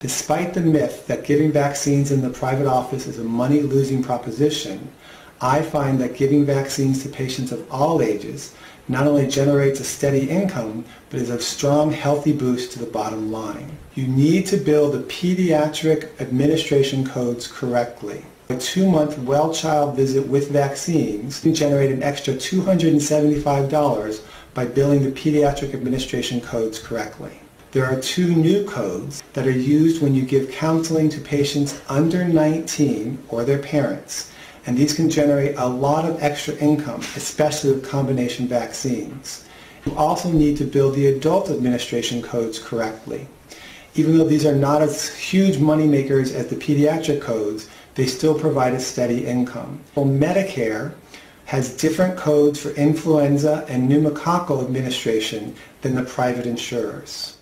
Despite the myth that giving vaccines in the private office is a money-losing proposition, I find that giving vaccines to patients of all ages not only generates a steady income, but is a strong, healthy boost to the bottom line. You need to build the pediatric administration codes correctly. A two-month well child visit with vaccines can generate an extra $275 by billing the pediatric administration codes correctly. There are two new codes that are used when you give counseling to patients under 19 or their parents, and these can generate a lot of extra income, especially with combination vaccines. You also need to build the adult administration codes correctly. Even though these are not as huge money makers as the pediatric codes, they still provide a steady income. Well, Medicare has different codes for influenza and pneumococcal administration than the private insurers.